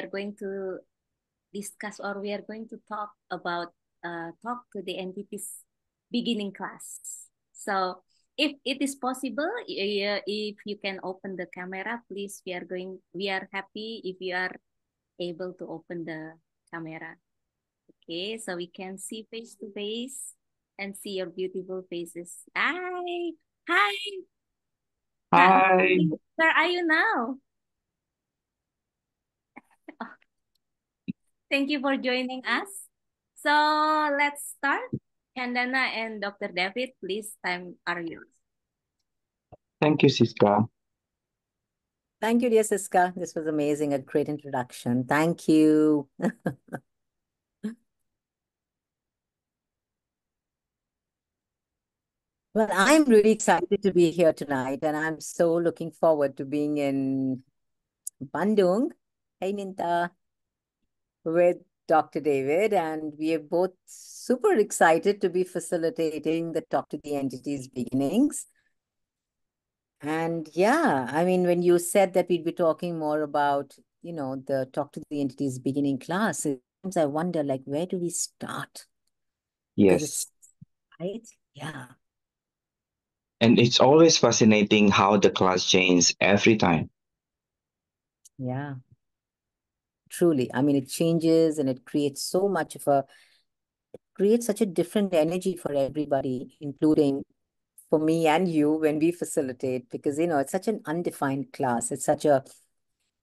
are going to discuss or we are going to talk about uh, talk to the entities beginning class. So if it is possible, if you can open the camera, please, we are going, we are happy if you are able to open the camera. Okay, so we can see face to face and see your beautiful faces. Hi, hi. Hi. Where are you now? Thank you for joining us. So let's start. Chandana and Dr. David, please, time are yours. Thank you, Siska. Thank you, dear Siska. This was amazing. A great introduction. Thank you. well, I'm really excited to be here tonight, and I'm so looking forward to being in Bandung. Hey, Ninta. With Dr. David, and we are both super excited to be facilitating the Talk to the Entities beginnings. And yeah, I mean, when you said that we'd be talking more about, you know, the Talk to the Entities beginning class, sometimes I wonder, like, where do we start? Yes. Right? Yeah. And it's always fascinating how the class changes every time. Yeah. Truly. I mean, it changes and it creates so much of a, it creates such a different energy for everybody, including for me and you when we facilitate because you know it's such an undefined class it's such a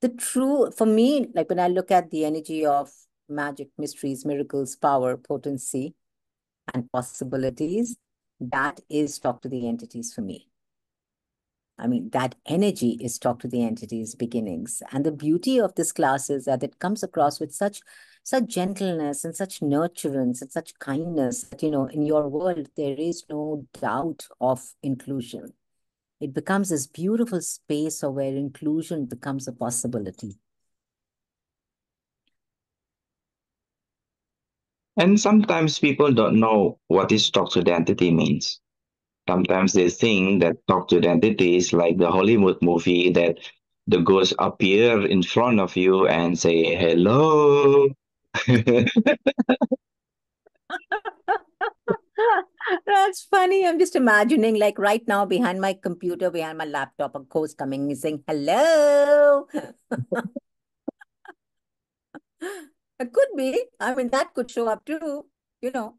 the true for me like when i look at the energy of magic mysteries miracles power potency and possibilities that is talk to the entities for me i mean that energy is talk to the entity's beginnings and the beauty of this class is that it comes across with such such gentleness and such nurturance and such kindness that, you know, in your world, there is no doubt of inclusion. It becomes this beautiful space of where inclusion becomes a possibility. And sometimes people don't know what is talk to the entity means. Sometimes they think that talk to the entity is like the Hollywood movie that the ghost appear in front of you and say hello That's funny. I'm just imagining, like right now, behind my computer, behind my laptop, a ghost coming and saying, hello. it could be. I mean, that could show up too, you know.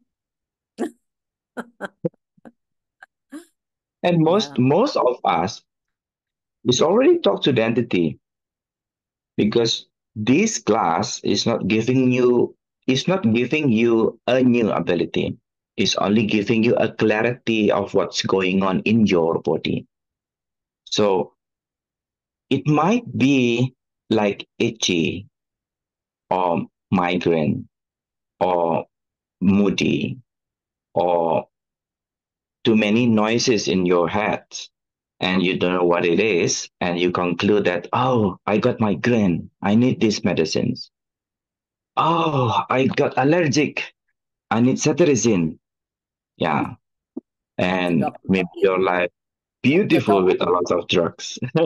and most yeah. most of us is already talked to the entity because this class is not giving you is not giving you a new ability it's only giving you a clarity of what's going on in your body so it might be like itchy or migraine or moody or too many noises in your head and you don't know what it is, and you conclude that, oh, I got migraine, I need these medicines. Oh, I got allergic, I need cetirizine. Yeah. And maybe your life beautiful with a lot of drugs.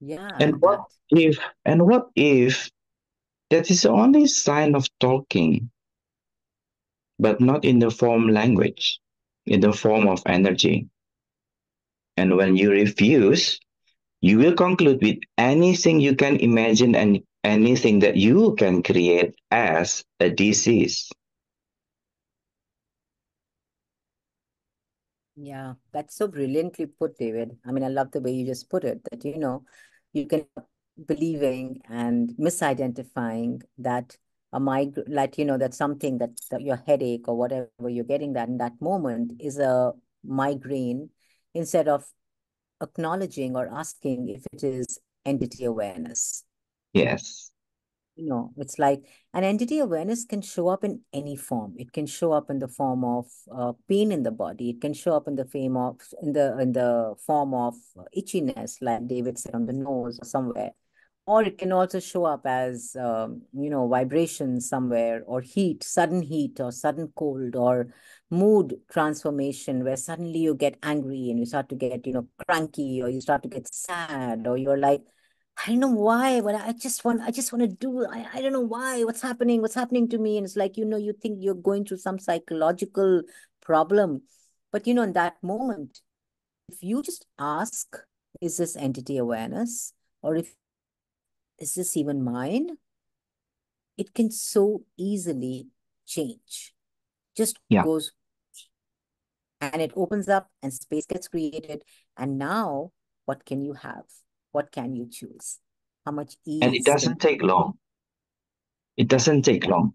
yeah. And what if and what if that is the only sign of talking but not in the form language, in the form of energy. And when you refuse, you will conclude with anything you can imagine and anything that you can create as a disease. Yeah, that's so brilliantly put, David. I mean, I love the way you just put it that, you know, you can believing and misidentifying that a migraine, like, you know, that something that, that your headache or whatever you're getting that in that moment is a migraine instead of acknowledging or asking if it is entity awareness. Yes. You know, it's like an entity awareness can show up in any form. It can show up in the form of uh, pain in the body. It can show up in the form of in the in the form of itchiness, like David said, on the nose or somewhere or it can also show up as um, you know vibration somewhere or heat sudden heat or sudden cold or mood transformation where suddenly you get angry and you start to get, you know, cranky or you start to get sad or you're like, I don't know why, but I just want, I just want to do, I, I don't know why, what's happening, what's happening to me. And it's like, you know, you think you're going through some psychological problem. But, you know, in that moment, if you just ask, is this entity awareness? Or if, is this even mine? It can so easily change. Just yeah. goes and it opens up and space gets created. And now, what can you have? what can you choose? How much ease? And it doesn't take long. It doesn't take long.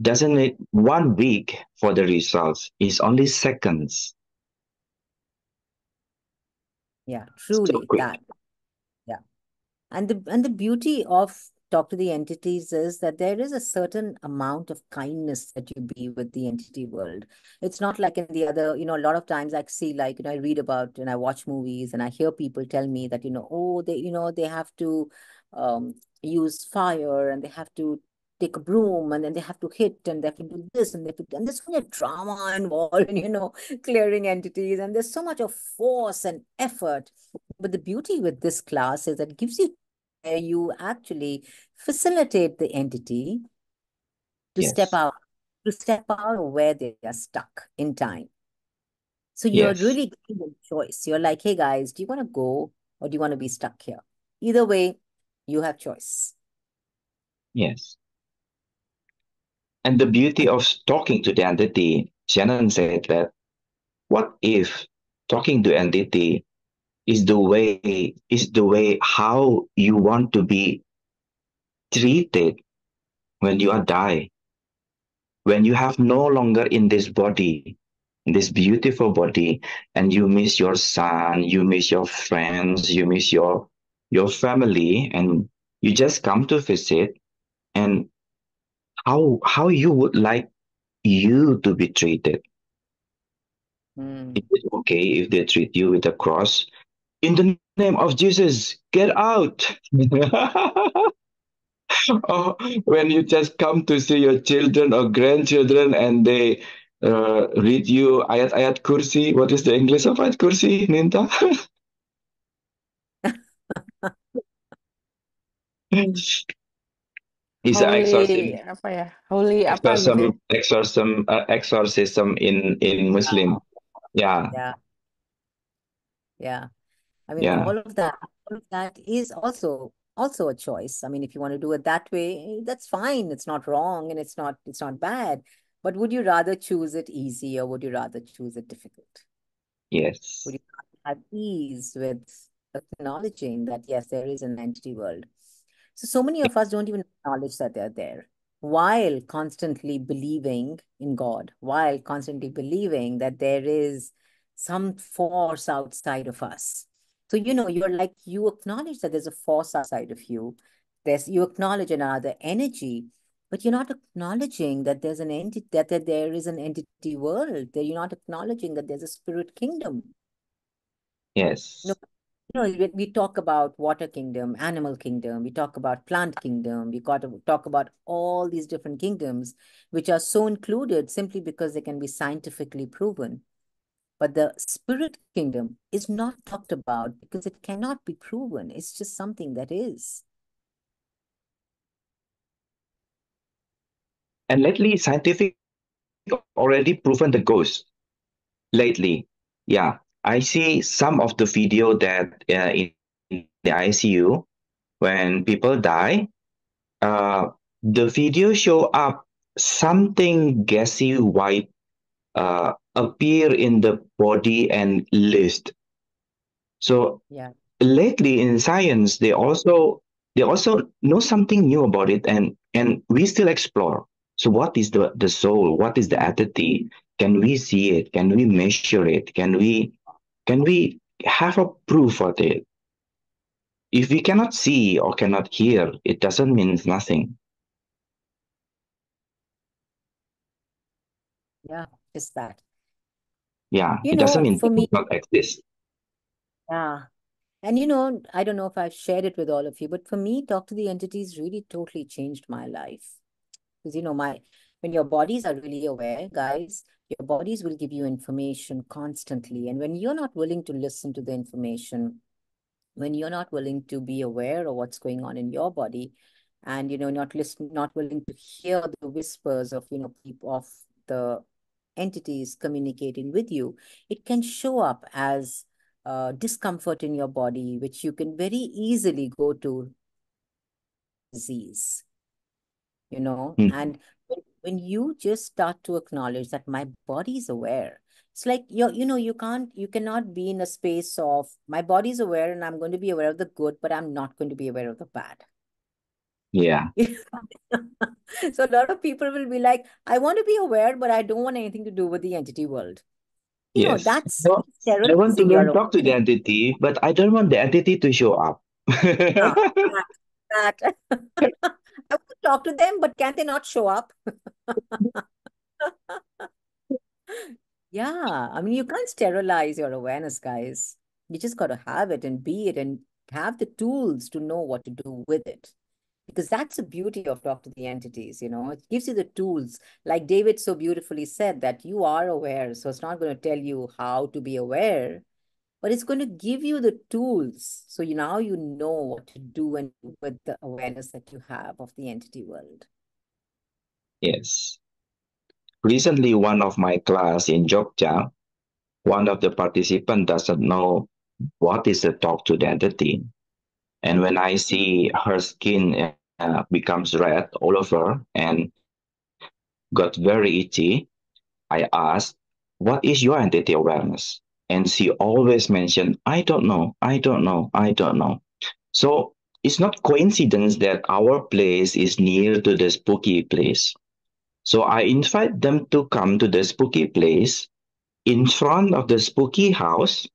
Doesn't it one week for the results? It's only seconds. Yeah, truly so that. And the and the beauty of talk to the entities is that there is a certain amount of kindness that you be with the entity world. It's not like in the other, you know, a lot of times I see like, you know, I read about and I watch movies and I hear people tell me that, you know, oh, they, you know, they have to um, use fire and they have to take a broom and then they have to hit and they have to do this and they have to, and there's so much drama involved in, you know, clearing entities and there's so much of force and effort. But the beauty with this class is that it gives you you actually facilitate the entity to yes. step out, to step out of where they are stuck in time. So you're yes. really giving a choice. You're like, hey guys, do you want to go or do you want to be stuck here? Either way, you have choice. Yes. And the beauty of talking to the entity, Shannon said that what if talking to entity is the way is the way how you want to be treated when you are die. When you have no longer in this body this beautiful body and you miss your son you miss your friends you miss your your family and you just come to visit and how how you would like you to be treated. Mm. is it okay if they treat you with a cross in the name of Jesus, get out. or when you just come to see your children or grandchildren and they uh, read you ayat ayat kursi. What is the English of ayat kursi, Ninta? It's Holy, exorcism. apa ya? Holy apa exorcism, gitu? Exorcism, uh, exorcism in in Muslim. Yeah. Yeah. Yeah. I mean, yeah. all of that, all of that is also also a choice. I mean, if you want to do it that way, that's fine. It's not wrong and it's not it's not bad. But would you rather choose it easy or would you rather choose it difficult? Yes. Would you have ease with acknowledging that yes, there is an entity world. So so many of us don't even acknowledge that they're there while constantly believing in God, while constantly believing that there is some force outside of us so, you know, you're like, you acknowledge that there's a force outside of you. There's, you acknowledge another energy, but you're not acknowledging that there's an entity, that, that there is an entity world. That you're not acknowledging that there's a spirit kingdom. Yes. You know, you know, we talk about water kingdom, animal kingdom, we talk about plant kingdom, we got to talk about all these different kingdoms, which are so included simply because they can be scientifically proven. But the spirit kingdom is not talked about because it cannot be proven. It's just something that is. And lately, scientific already proven the ghost. Lately, yeah, I see some of the video that uh, in the ICU when people die, uh, the video show up something gassy white uh, appear in the body and list. So yeah. lately in science, they also they also know something new about it, and and we still explore. So what is the the soul? What is the entity? Can we see it? Can we measure it? Can we can we have a proof of it? If we cannot see or cannot hear, it doesn't mean nothing. Yeah, is that. Yeah, you it know, doesn't mean for me, not exist. Yeah. And you know, I don't know if I've shared it with all of you, but for me, talk to the entities really totally changed my life. Because you know, my when your bodies are really aware, guys, your bodies will give you information constantly. And when you're not willing to listen to the information, when you're not willing to be aware of what's going on in your body, and you know, not listen, not willing to hear the whispers of you know people of the entities communicating with you, it can show up as uh, discomfort in your body, which you can very easily go to disease. You know, Mm. and when, when you just start to acknowledge that my body is aware, it's like you you know you can't you cannot be in a space of my body's aware and I'm going to be aware of the good, but I'm not going to be aware of the bad. Yeah. so a lot of people will be like, I want to be aware, but I don't want anything to do with the entity world. You know, that's No, I want to learn talk to the entity, but I don't want the entity to show up. Yeah, that, that. I want to talk to them, but can they not show up? Yeah, I mean, you can't sterilize your awareness, guys. You just got to have it and be it and have the tools to know what to do with it. Because that's the beauty of talk to the entities, you know, it gives you the tools. Like David so beautifully said, that you are aware. So it's not going to tell you how to be aware, but it's going to give you the tools. So you now you know what to do and with the awareness that you have of the entity world. Yes. Recently, one of my class in Jogja, one of the participant doesn't know what is the talk to the entity. And when I see her skin uh, becomes red all over and got very itchy, I asked, what is your entity awareness? And she always mentioned, I don't know, I don't know, I don't know. So it's not coincidence that our place is near to the spooky place. So I invite them to come to the spooky place. In front of the spooky house,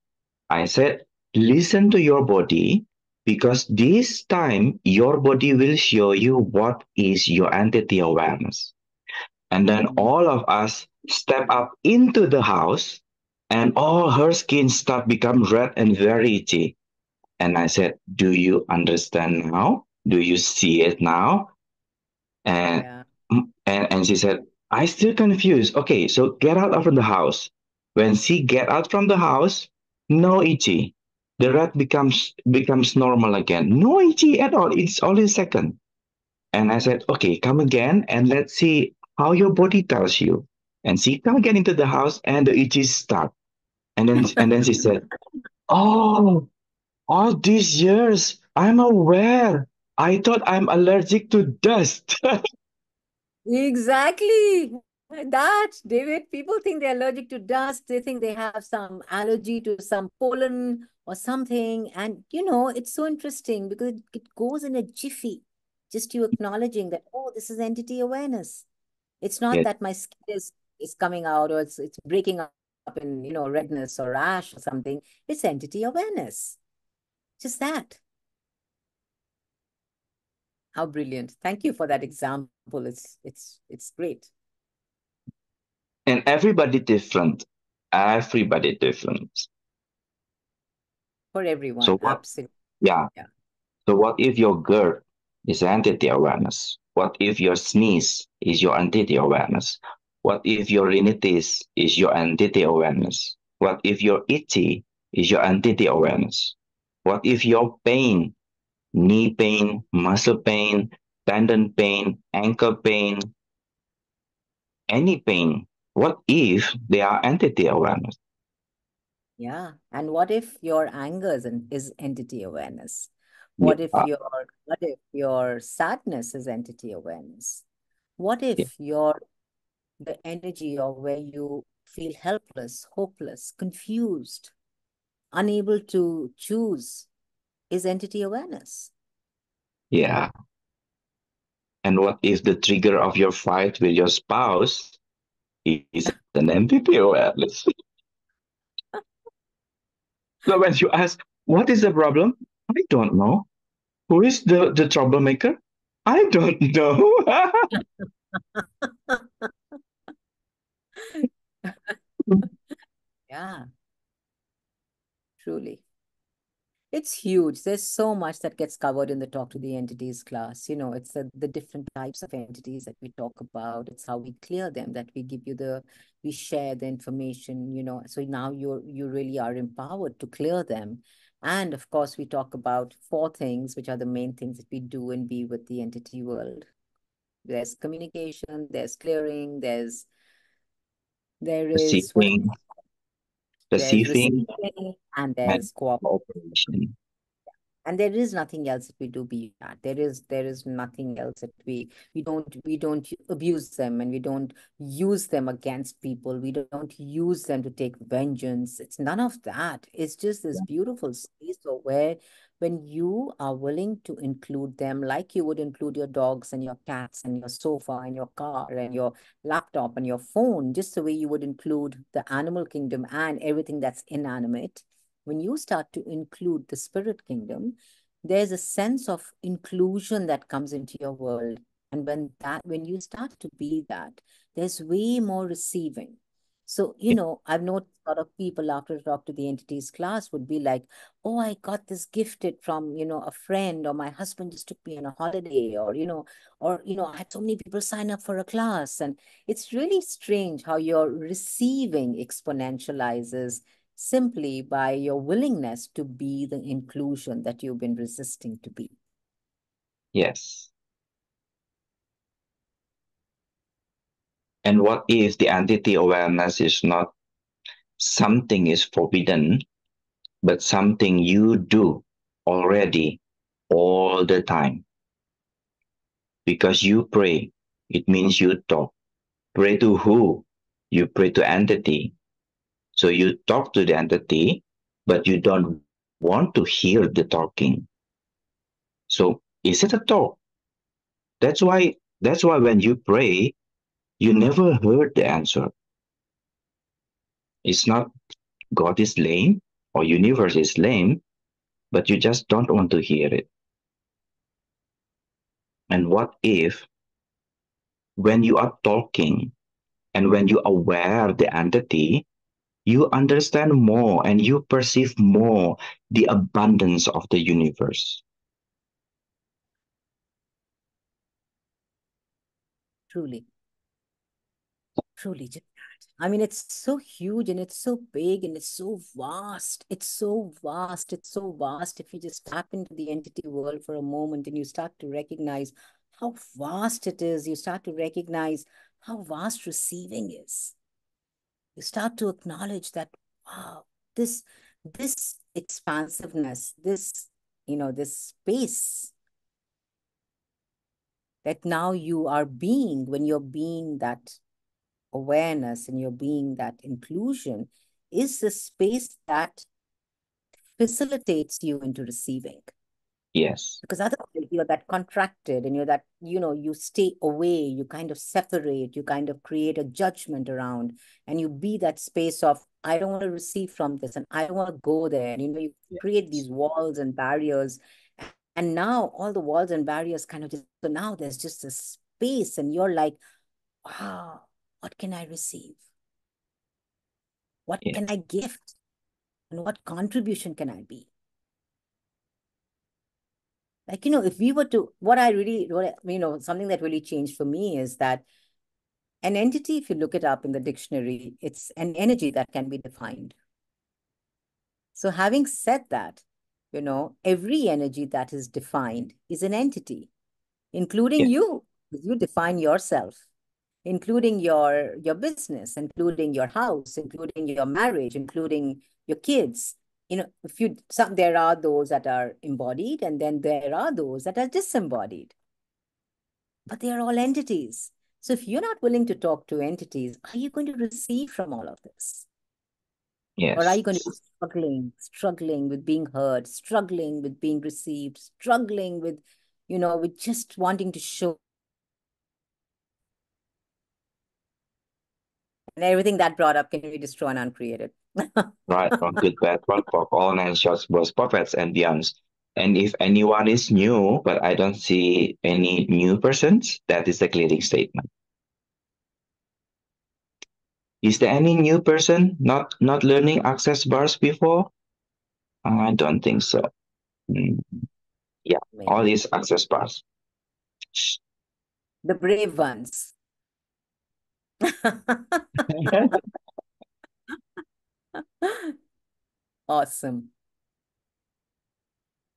I said, listen to your body because this time your body will show you what is your entity awareness. And then all of us step up into the house and all her skin start become red and very itchy. And I said, do you understand now? Do you see it now? And Yeah. And, and she said, I still confused. Okay, so get out of the house. When she get out from the house, no itchy. The red becomes becomes normal again. No itchy at all. It's only a second. And I said, okay, come again and let's see how your body tells you. And she come again into the house and the itches start. And then and then she said, Oh, all these years I'm aware. I thought I'm allergic to dust. Exactly. That, David, people think they're allergic to dust. They think they have some allergy to some pollen or something. And, you know, it's so interesting because it, it goes in a jiffy. Just you acknowledging that, oh, this is entity awareness. It's not Yes. that my skin is, is coming out or it's, it's breaking up in, you know, redness or rash or something. It's entity awareness. Just that. How brilliant. Thank you for that example. It's, it's, it's great. And everybody different. Everybody different. For everyone, So what? absolutely. Yeah. Yeah. So what if your GERD is entity awareness? What if your sneeze is your entity awareness? What if your rhinitis is your entity awareness? What if your itchy is your entity awareness? What if your pain, knee pain, muscle pain, tendon pain, ankle pain, any pain, what if they are entity awareness? Yeah. And what if your anger is, an, is entity awareness? What if your what if your sadness is entity awareness? What Yeah. if your the energy of where you feel helpless, hopeless, confused, unable to choose is entity awareness? Yeah. And what is the trigger of your fight with your spouse is an entity awareness? so when you ask, what is the problem? I don't know. Who is the, the troublemaker? I don't know. Yeah. Truly. It's huge. There's so much that gets covered in the Talk to the Entities class. You know, it's the, the different types of entities that we talk about. It's how we clear them, that we give you the, we share the information, you know. So now you're, you really are empowered to clear them. And of course, we talk about four things, which are the main things that we do and be with the entity world. There's communication, there's clearing, there's, there is there's receiving, receiving and there's cooperation. and there is nothing else that we do beyond that. There is there is nothing else that we we don't we don't abuse them and we don't use them against people. We don't use them to take vengeance. It's none of that. It's just this beautiful space where when you are willing to include them like you would include your dogs and your cats and your sofa and your car and your laptop and your phone just the way you would include the animal kingdom and everything that's inanimate when you start to include the spirit kingdom, there's a sense of inclusion that comes into your world. And when that, when you start to be that, there's way more receiving. So, you know, I've noticed a lot of people after I talk to the entities class would be like, oh, I got this gifted from, you know, a friend, or my husband just took me on a holiday, or, you know, or, you know, I had so many people sign up for a class. And it's really strange how your receiving exponentializes simply by your willingness to be the inclusion that you've been resisting to be. Yes. And what if the entity awareness is not something is forbidden, but something you do already all the time? Because you pray, it means you talk. Pray to who? You pray to entity. So you talk to the entity, but you don't want to hear the talking. So is it a talk? That's why that's why when you pray, you never heard the answer. It's not God is lame or universe is lame, but you just don't want to hear it. And what if when you are talking and when you are aware the entity, you understand more and you perceive more the abundance of the universe. Truly. Truly, just I mean, it's so huge and it's so big and it's so vast. It's so vast. It's so vast. If you just tap into the entity world for a moment and you start to recognize how vast it is, you start to recognize how vast receiving is you start to acknowledge that wow this this expansiveness this you know this space that now you are being when you're being that awareness and you're being that inclusion is the space that facilitates you into receiving Yes. Because otherwise you're that contracted and you're that, you know, you stay away, you kind of separate, you kind of create a judgment around, and you be that space of, I don't want to receive from this and I don't want to go there. And you know, you yes. create these walls and barriers. And now all the walls and barriers kind of just so now there's just a space, and you're like, wow, what can I receive? What yeah. can I gift? And what contribution can I be? like you know if we were to what i really what you know something that really changed for me is that an entity if you look it up in the dictionary it's an energy that can be defined so having said that you know every energy that is defined is an entity including yeah. you you define yourself including your your business including your house including your marriage including your kids you know, if you some there are those that are embodied, and then there are those that are disembodied. But they are all entities. So if you're not willing to talk to entities, are you going to receive from all of this? Yes. Or are you going to be struggling, struggling with being heard, struggling with being received, struggling with, you know, with just wanting to show and everything that brought up can be destroyed and uncreated. right, from good, bad, one for all nine shorts, both prophets and beyonds. And if anyone is new, but I don't see any new persons, that is the clearing statement. Is there any new person not not learning access bars before? I don't think so. Mm. Yeah, all these access bars. The brave ones. awesome.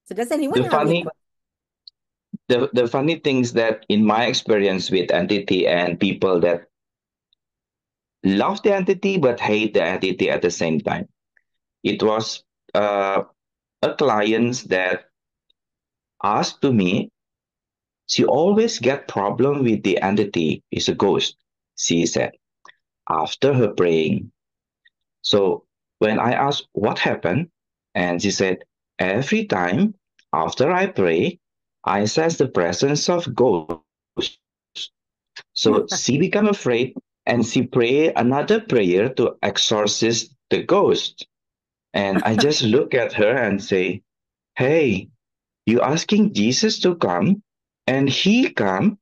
So does anyone the funny, the, the funny things that in my experience with entity and people that love the entity but hate the entity at the same time. It was uh, a client that asked to me, she always get problem with the entity is a ghost, she said, after her praying. So when I asked what happened, and she said, every time after I pray, I sense the presence of ghosts. So she become afraid and she pray another prayer to exorcise the ghost. And I just look at her and say, Hey, you asking Jesus to come and he come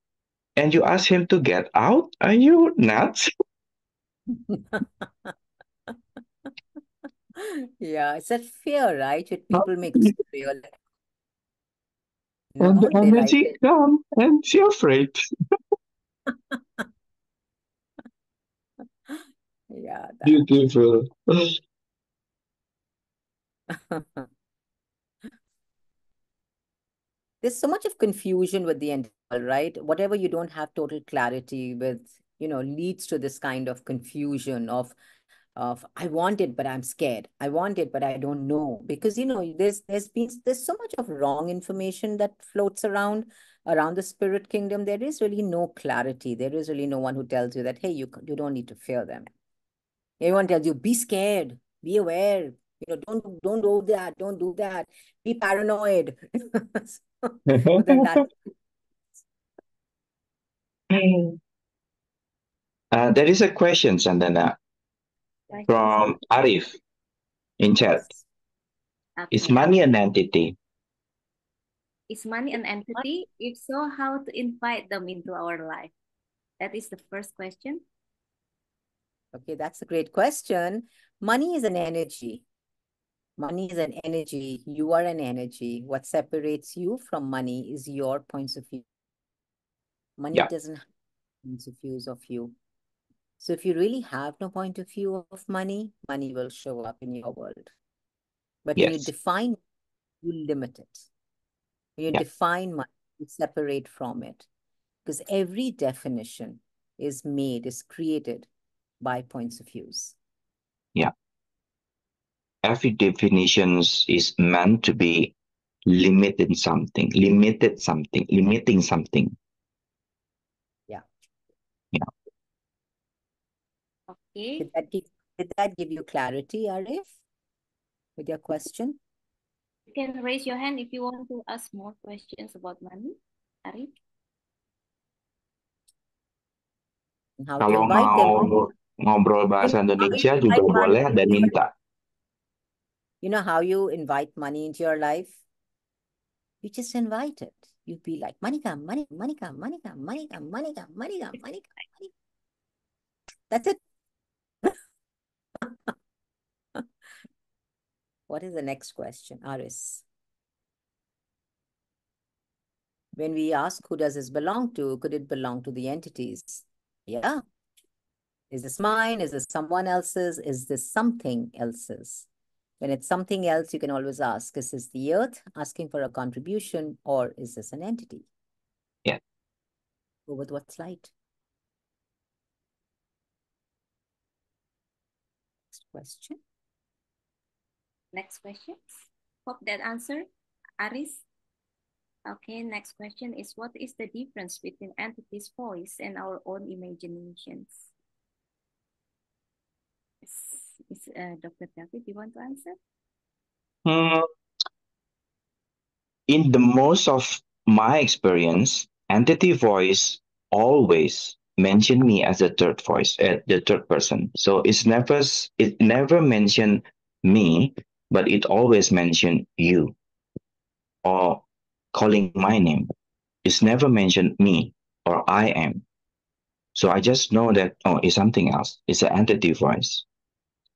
and you ask him to get out? Are you nuts? yeah, it's that fear, right? People make us feel no, and they then like she it. come and she afraid. Yeah. Beautiful. There's so much of confusion with the end, right? Whatever you don't have total clarity with, you know, leads to this kind of confusion of of I want it, but I'm scared. I want it, but I don't know. Because you know, there's there's been there's so much of wrong information that floats around around the spirit kingdom. There is really no clarity. There is really no one who tells you that, hey, you you don't need to fear them. Everyone tells you, be scared, be aware, you know, don't don't do that, don't do that, be paranoid. so, that uh, there is a question, Chandana, from Arif in chat. Is money an entity? Is money an entity? If so, how to invite them into our life? That is the first question. Okay, that's a great question. Money is an energy. Money is an energy. You are an energy. What separates you from money is your points of view. Money Yeah. doesn't have points of views of you. So if you really have no point of view of money, money will show up in your world. But when you define, you limit it. When you Yeah. define money, you separate from it. Because every definition is made, is created by points of views. Yeah. Every definitions is meant to be limited something, limited something, limiting something. Okay. Did that give, did that give you clarity, Arif, with your question? You can raise your hand if you want to ask more questions about money. Arif. How Kalau invite them? mau ngobrol bahasa Indonesia juga boleh dan minta. You know how you invite money into your life? You just invite it. You'd be like, money come, money, money come, money come, money come, money come, money come, money come, money. come. That's it. What is the next question, Aris? When we ask who does this belong to, could it belong to the entities? Yeah. Is this mine? Is this someone else's? Is this something else's? When it's something else, you can always ask, is this the earth asking for a contribution or is this an entity? Yeah. Go with what's light. Question. Next question. Hope that answer, Aris. Okay, next question is what is the difference between entity's voice and our own imaginations? Is, is uh, Dr. David, you want to answer? Hmm. In the most of my experience, entity voice always mention me as the third voice, uh, the third person. So it's never it never mention me, but it always mention you or calling my name. It's never mentioned me or I am. So I just know that oh, it's something else. It's an entity voice,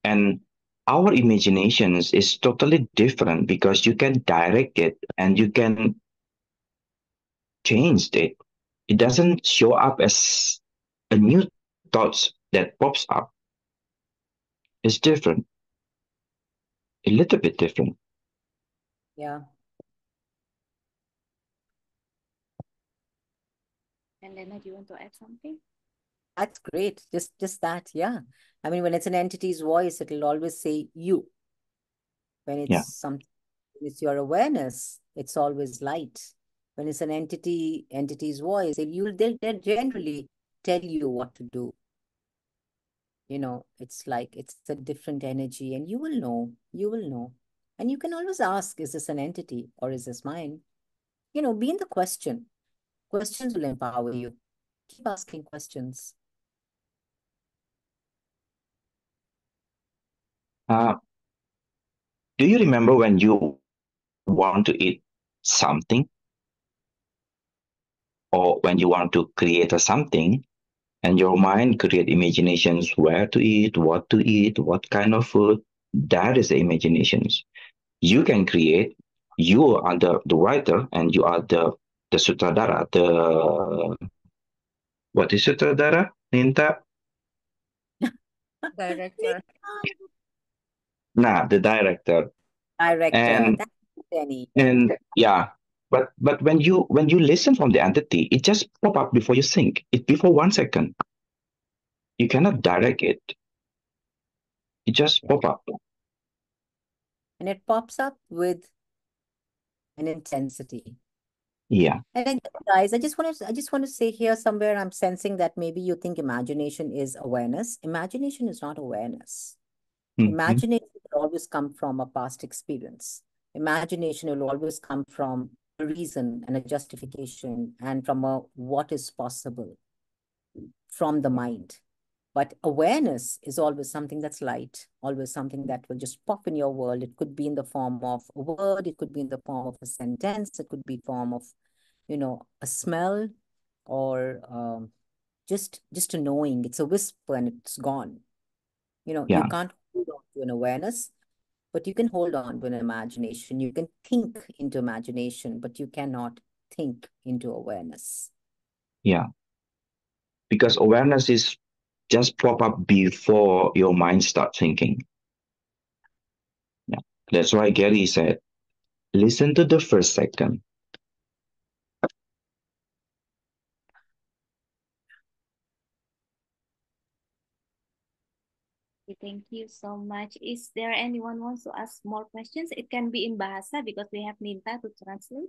and our imaginations is totally different because you can direct it and you can change it. It doesn't show up as a new thoughts that pops up. is different. A little bit different. Yeah. And then, do you want to add something? That's great. Just just that, yeah. I mean, when it's an entity's voice, it'll always say you. When it's Yeah. something, it's your awareness, it's always light. When it's an entity, entity's voice, they- you'll they'll, they'll generally tell you what to do. You know, it's like it's a different energy, and you will know, you will know. And you can always ask, is this an entity or is this mine? You know, be in the question. Questions will empower you. Keep asking questions. Uh, do you remember when you want to eat something or when you want to create a something and your mind create imaginations where to eat, what to eat, what kind of food? That is the imaginations. You can create, you are the, the writer and you are the the sutradara, the what is sutradara? Ninta? Director. Nah, the director. Director, And- And yeah, but but when you when you listen from the entity, it just pop up before you think. It before one second. You cannot direct it. It just pop up. And it pops up with an intensity. Yeah. And guys, I just want to I just want to say here somewhere I'm sensing that maybe you think imagination is awareness. Imagination is not awareness. Mhm. Imagination will always come from a past experience. Imagination will always come from a reason and a justification and from a what is possible from the mind. But awareness is always something that's light, always something that will just pop in your world. It could be in the form of a word, it could be in the form of a sentence, it could be form of, you know, a smell or um, just just a knowing. It's a whisper and it's gone. You know, Yeah. you can't hold on to an awareness, but you can hold on to an imagination. You can think into imagination, but you cannot think into awareness. Yeah. Because awareness is just pop up before your mind start thinking. Yeah. That's why Gary said, listen to the first second. Thank you so much. Is there anyone wants to ask more questions? It can be in Bahasa because we have Ninta to translate.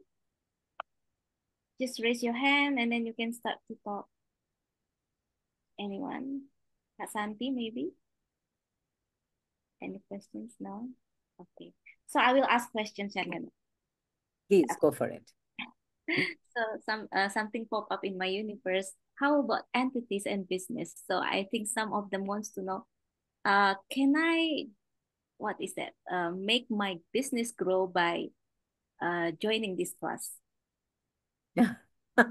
Just raise your hand and then you can start to talk. Anyone? Santi, maybe? Any questions No? Okay. So I will ask questions, Shannon. Please go for it. So some uh, something pop up in my universe. How about entities and business? So I think some of them wants to know, uh, can I, what is that? Uh, make my business grow by uh, joining this class. I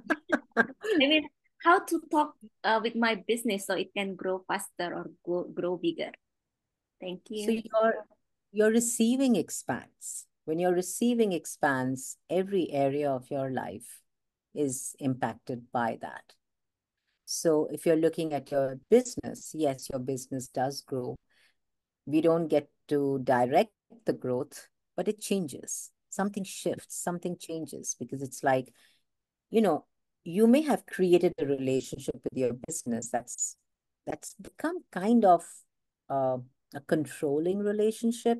mean, how to talk uh, with my business so it can grow faster or grow, grow bigger. Thank you. So you. your your receiving expands. When your receiving expands, every area of your life is impacted by that. So if you're looking at your business, yes, your business does grow. We don't get to direct the growth, but it changes. Something shifts, something changes because it's like, you know, you may have created a relationship with your business that's that's become kind of uh, a controlling relationship.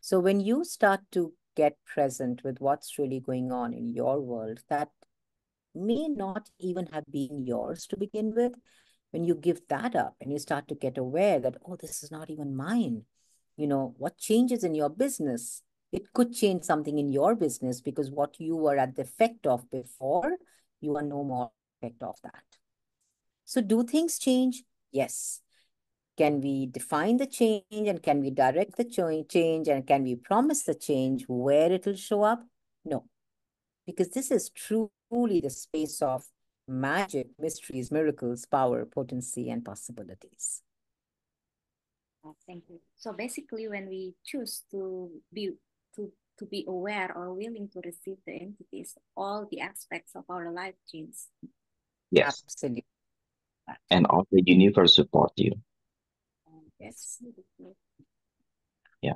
So when you start to get present with what's really going on in your world, that may not even have been yours to begin with. When you give that up and you start to get aware that, oh, this is not even mine, you know, what changes in your business? It could change something in your business because what you were at the effect of before, you are no more effect of that. So do things change? Yes. Can we define the change and can we direct the change and can we promise the change where it will show up? No, because this is truly the space of magic, mysteries, miracles, power, potency, and possibilities. Uh, thank you. So basically, when we choose to be to to be aware or willing to receive the entities, all the aspects of our life change. Yes. Absolutely. And all the universe support you. Um, yes. Yeah.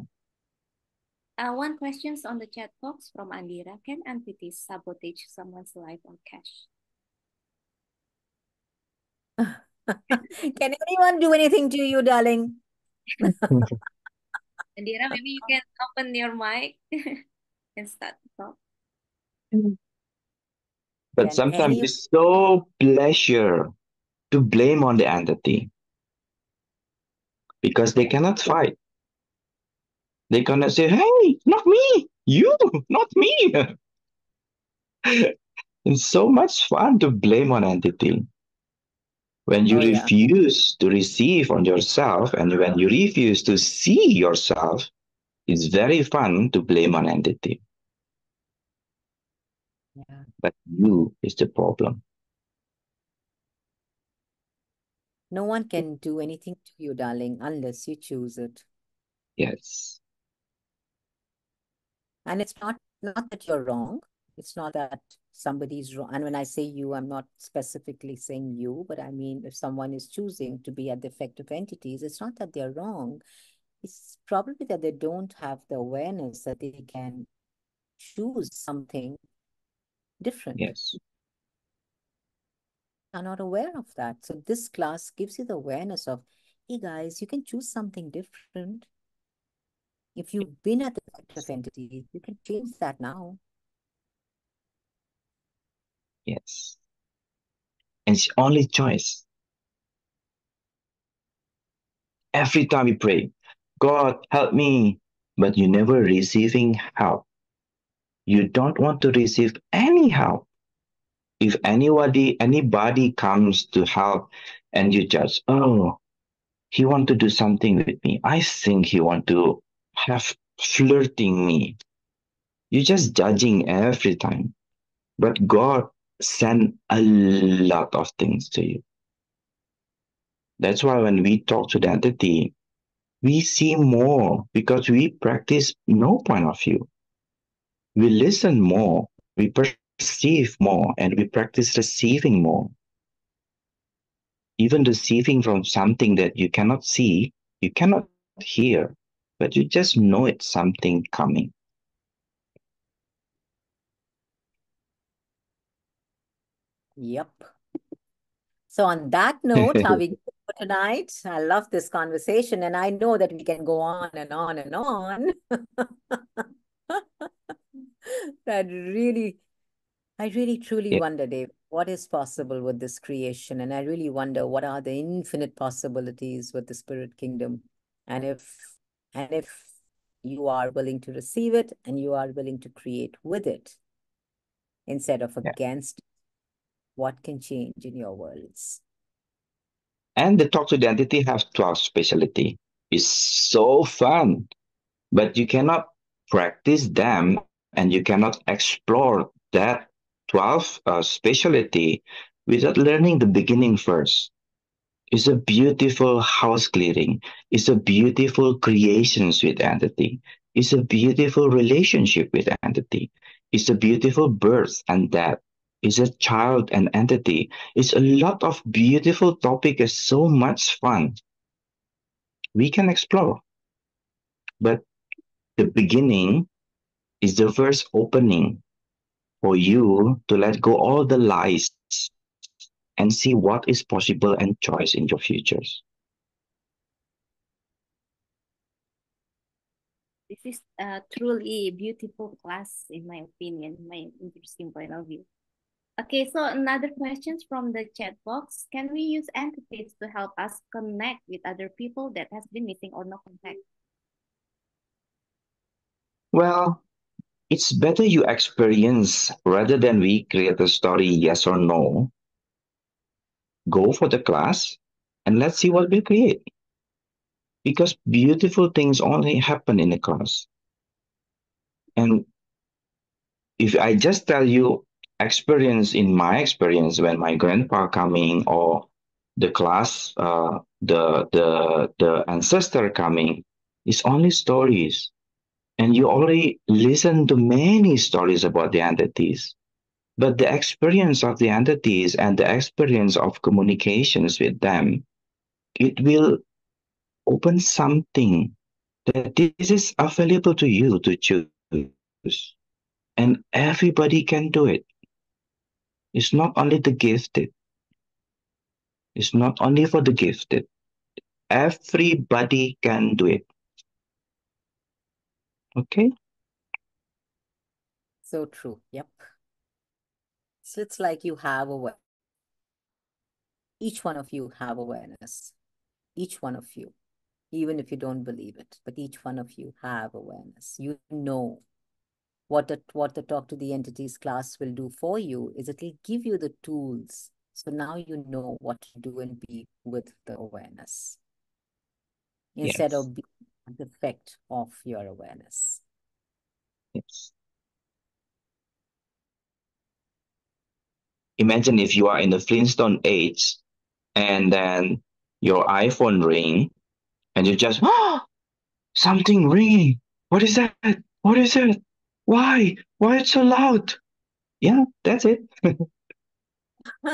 Uh, one questions on the chat box from Andira. Can entities sabotage someone's life or cash? Can anyone do anything to you, darling? Andira, maybe you can open your mic and start to talk. But Can sometimes any- it's so pleasure to blame on the entity because they cannot fight. They cannot say, "Hey, not me, you, not me." it's so much fun to blame on entity. When you Oh, yeah. refuse to receive on yourself, and when you refuse to see yourself, it's very fun to blame on entity. Yeah. But you is the problem. No one can do anything to you, darling, unless you choose it. Yes. And it's not not that you're wrong. It's not that somebody's wrong. And when I say you, I'm not specifically saying you, but I mean if someone is choosing to be at the effect of entities, it's not that they're wrong. It's probably that they don't have the awareness that they can choose something different. Yes. Are not aware of that. So this class gives you the awareness of, hey guys, you can choose something different. If you've been at the effective entities, you can change that now. Yes. And it's only choice. Every time you pray, God help me, but you never receiving help. You don't want to receive any help. If anybody anybody comes to help and you judge, oh, he want to do something with me. I think he want to have flirting me. You're just judging every time. But God sent a lot of things to you. That's why when we talk to the entity, we see more because we practice no point of view. We listen more, we perceive more, and we practice receiving more. Even receiving from something that you cannot see, you cannot hear, but you just know it's something coming. Yep. So on that note, are we for tonight? I love this conversation, and I know that we can go on and on and on. That really, I really truly Yeah. wonder, Dave, what is possible with this creation? And I really wonder what are the infinite possibilities with the spirit kingdom. And if and if you are willing to receive it and you are willing to create with it instead of Yeah. against, what can change in your worlds? And the talk to the entity has 12 specialty. It's so fun, but you cannot practice them and you cannot explore that 12 uh, specialty without learning the beginning first. It's a beautiful house clearing. It's a beautiful creations with entity. It's a beautiful relationship with entity. It's a beautiful birth and death. It's a child and entity. It's a lot of beautiful topic. It's so much fun. We can explore. But the beginning is the first opening for you to let go all the lies and see what is possible and choice in your futures. This is a truly beautiful class, in my opinion, my interesting point of view. Okay, so another questions from the chat box. Can we use entities to help us connect with other people that has been missing or no contact? Well, it's better you experience rather than we create a story yes or no. Go for the class and let's see what we create. Because beautiful things only happen in the class. And if I just tell you experience in my experience when my grandpa coming or the class, uh, the the the ancestor coming, is only stories, and you already listen to many stories about the entities. But the experience of the entities and the experience of communications with them, it will open something that this is available to you to choose. And everybody can do it. It's not only the gifted. It's not only for the gifted. Everybody can do it. Okay? So true. Yep. So it's like you have awareness. Each one of you have awareness. Each one of you, even if you don't believe it, but each one of you have awareness. You know what the what the talk to the entities class will do for you is it will give you the tools. So now you know what to do and be with the awareness instead Yes. of being the effect of your awareness. Yes. Imagine if you are in the Flintstone age and then your iPhone ring and you just, oh, something ringing. What is that? What is it? Why? Why it's so loud? Yeah, that's it.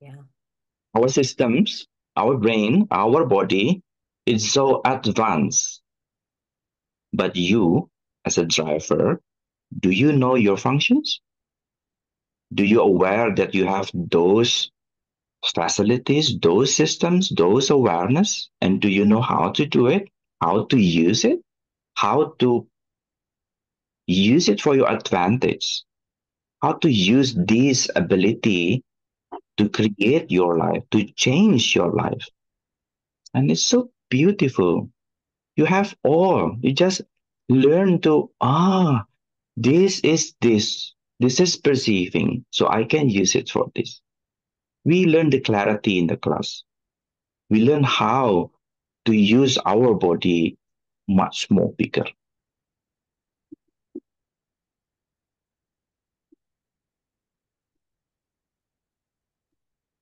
yeah. Our systems, our brain, our body is so advanced. But you, as a driver, do you know your functions? Do you aware that you have those facilities, those systems, those awareness? And do you know how to do it? How to use it? How to use it for your advantage? How to use this ability to create your life, to change your life. And it's so beautiful. You have all. You just learn to, ah, this is this. This is perceiving. So I can use it for this. We learn the clarity in the class. We learn how to use our body much more bigger.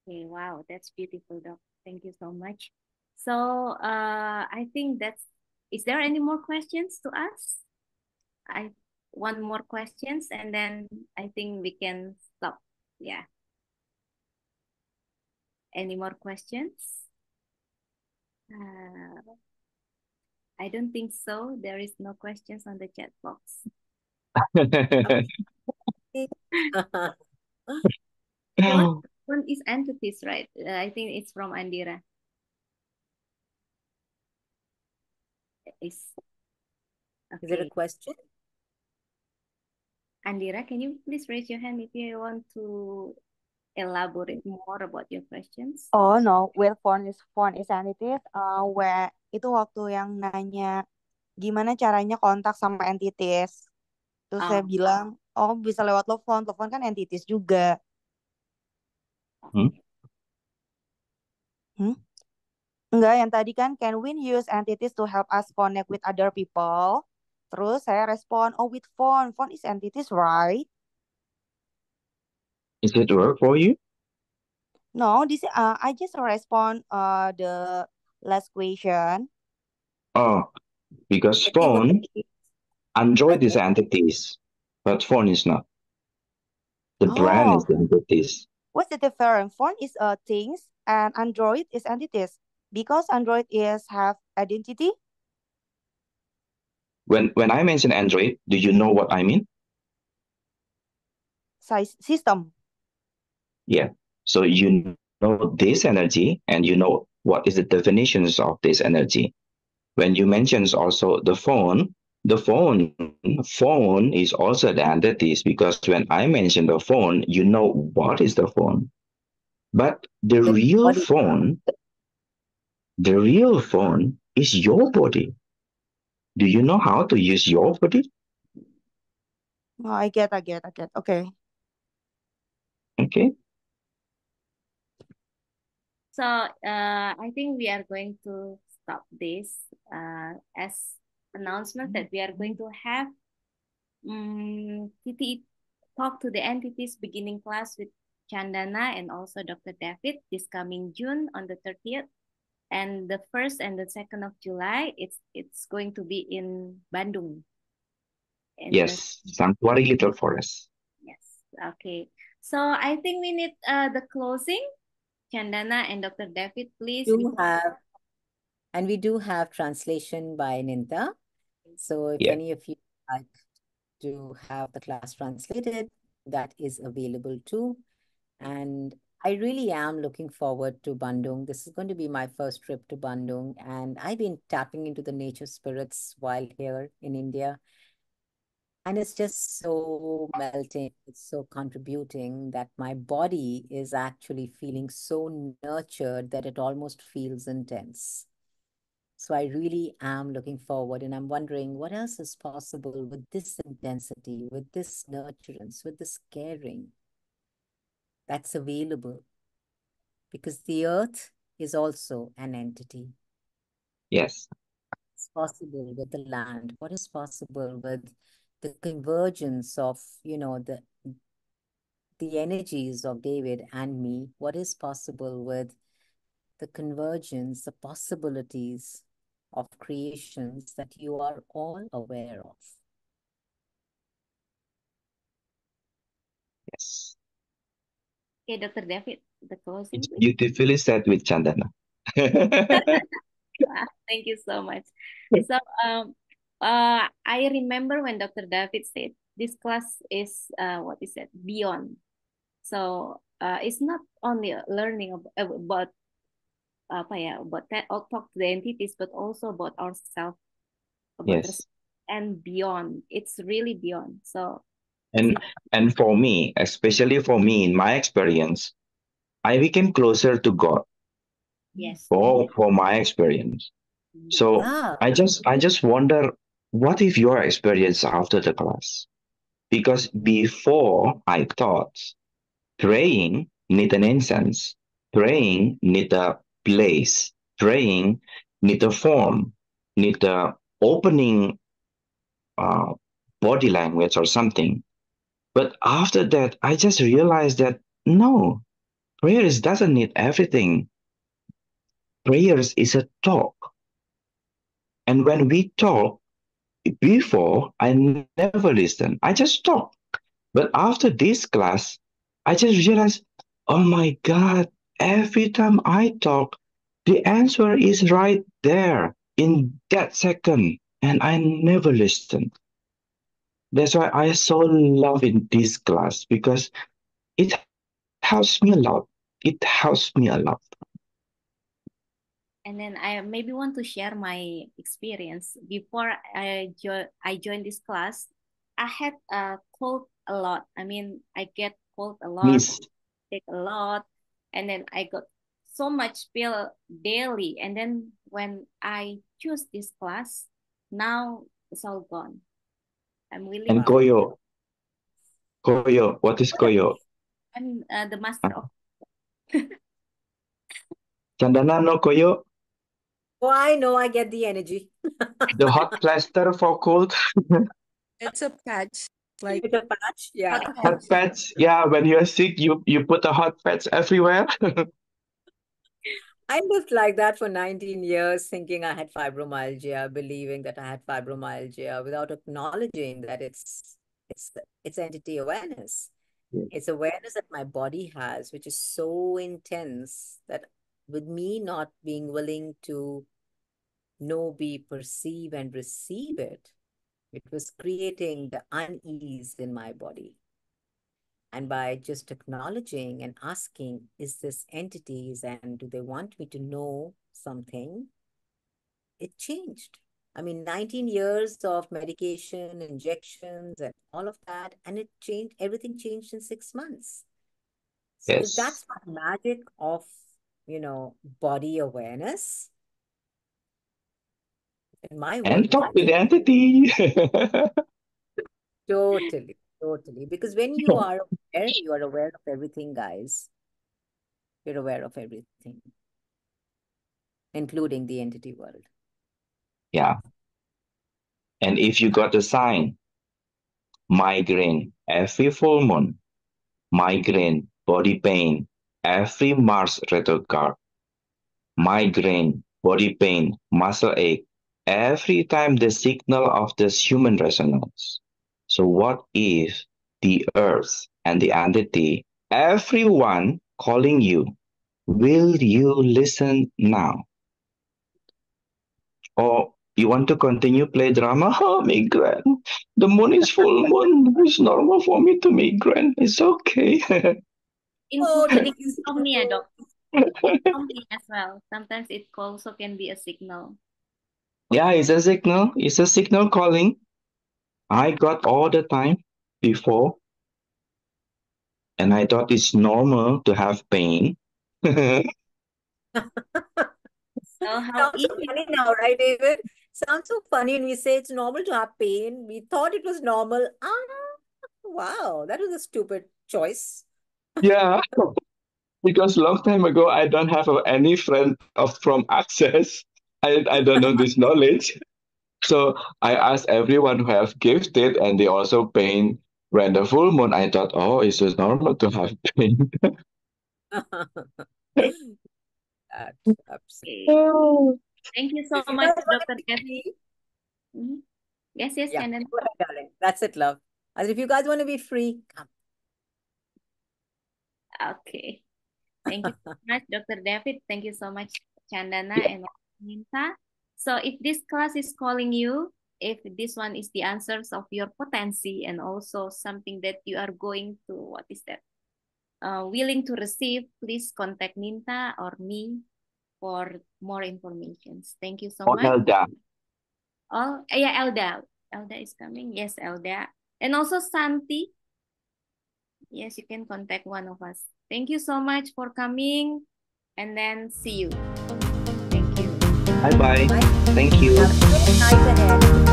Okay, wow, that's beautiful, Doc. Thank you so much. So uh, I think that's, is there any more questions to ask? I one more questions and then I think we can stop. Yeah. Any more questions? Uh, I don't think so. There is no questions on the chat box. One, one is entities, right? Uh, I think it's from Andira. Is Is it a okay. question? Andira, can you please raise your hand if you want to elaborate more about your questions? Oh no, well phone is phone is entities. Uh, where itu waktu yang nanya gimana caranya kontak sama entities. Terus saya Oh. bilang, oh bisa lewat telepon. Telepon kan entities juga. Hmm? Hmm? Enggak, yang tadi kan can we use entities to help us connect with other people? Terus saya respon, oh with phone. Phone is entities, right? Is it work for you? No, this uh, I just respond uh the last question. Oh, because phone, Android is entities, but phone is not. The brand is Oh, entities. what's the difference? Phone is uh things and Android is entities because Android is have identity. When when I mention Android, do you know what I mean? size system. Yeah. So you know this energy and you know what is the definitions of this energy. When you mentions also the phone, the phone phone is also the entities because when I mention the phone, you know what is the phone. But the The real phone, the real phone is your body. Do you know how to use your body? Oh, I get, I get, I get. Okay. Okay. So uh, I think we are going to stop this uh, as announcement that we are going to have um, TT talk to the entities beginning class with Chandana and also Dr. David this coming June on the 30th. And the first and the second of July, it's it's going to be in Bandung. In Yes, Sanctuary Little Forest. Yes. Okay. So I think we need uh, the closing. Chandana and Dr. David, please. do have, and we do have translation by Ninta. So if Yeah. any of you like to have the class translated, that is available too. And I really am looking forward to Bandung. This is going to be my first trip to Bandung, and I've been tapping into the nature spirits while here in India. And it's just so melting, it's so contributing that my body is actually feeling so nurtured that it almost feels intense. So I really am looking forward, and I'm wondering what else is possible with this intensity, with this nurturance, with this caring that's available. Because the earth is also an entity. Yes. What's possible with the land? What is possible with the convergence of, you know, the the energies of David and me? What is possible with the convergence, the possibilities of creations that you are all aware of? Yes. Okay, Dr. David, the closing, It's beautifully said with Chandana. Ah, Thank you so much. So, um, uh, I remember when Dr. David said this class is uh, what is it? Beyond. So, uh, it's not only learning ab- about apa ya, about that, or talk to the entities, but also about ourselves, about Yes. and beyond. It's really beyond. So, And and for me, especially for me, in my experience, I became closer to God yes. for for my experience. So Ah, I just I just wonder what if your experience after the class? Because before I thought praying need an incense, praying need a place, praying need a form, need a opening uh, body language or something. But after that, I just realized that no, prayers doesn't need everything. Prayers is a talk. And when we talk, before I never listened. I just talk. But after this class, I just realized, oh my God, every time I talk, the answer is right there in that second. And I never listened. That's why I so love in this class because it helps me a lot. It helps me a lot. And then I maybe want to share my experience. Before I jo I joined this class, I had a cold a lot. I mean, I get cold a lot, Miss, take a lot, and then I got so much pill daily. And then when I choose this class, now it's all gone. I'm willing. and Koyo. Koyo, what is Koyo? I'm uh, the master of Chandana no Koyo? oh, I know, I get the energy. The hot plaster for cold? It's a patch. Like With a patch, yeah. hot Hot patch. Yeah, when you're sick, you, you put a hot patch everywhere. I lived like that for 19 years, thinking I had fibromyalgia, believing that I had fibromyalgia, without acknowledging that it's it's it's entity awareness. Yeah. It's awareness that my body has, which is so intense that with me not being willing to know, be, perceive, and receive it, it was creating the unease in my body. And by just acknowledging and asking, is this entities and do they want me to know something? It changed. I mean, 19 years of medication, injections, and all of that, and it changed, everything changed in six months. So Yes. that's the magic of, you know, body awareness, in my And talk with the entity. Totally, totally. Because when you are aware, you are aware of everything, guys. You're aware of everything, including the entity world. yeah. And if you got a sign, migraine every full moon, migraine, body pain every Mars retrograde, migraine, body pain, muscle ache every time the signal of this Schumann resonance. So, what if the earth and the entity, everyone calling you, will you listen now? Or you want to continue play drama? Oh, migraine. The moon is full moon. It's normal for me to migraine. It's okay. Including insomnia, doc. Insomnia as well. Sometimes it also can be a signal. yeah, it's a signal. It's a signal calling. I got all the time before, and I thought it's normal to have pain. So how Sounds so funny now, right, David? Sounds so funny when we say it's normal to have pain. We thought it was normal. Ah, wow, that was a stupid choice. Yeah, because long time ago I don't have any friend of from Access. I I don't know this knowledge. So I asked everyone who have gifted and they also pain when the full moon. I thought, oh, it's just normal to have pain. That's absolutely. Thank you so much, Dr. to be Kathy. free, Mhm. Yes, yes, yeah, Chandan. go darling. That's it, love. And if you guys want to be free, come. Okay. Thank you so much, Dr. David. Thank you so much, Chandana and Ninta. So if this class is calling you, if this one is the answers of your potency and also something that you are going to, what is that? Uh, willing to receive, please contact ninta or me for more information. Thank you so Or much. Elda. Oh, yeah, Elda. Elda is coming. Yes, Elda. And also Santi. Yes, you can contact one of us. Thank you so much for coming. And then see you. Thank you. Bye bye. Bye. Thank you.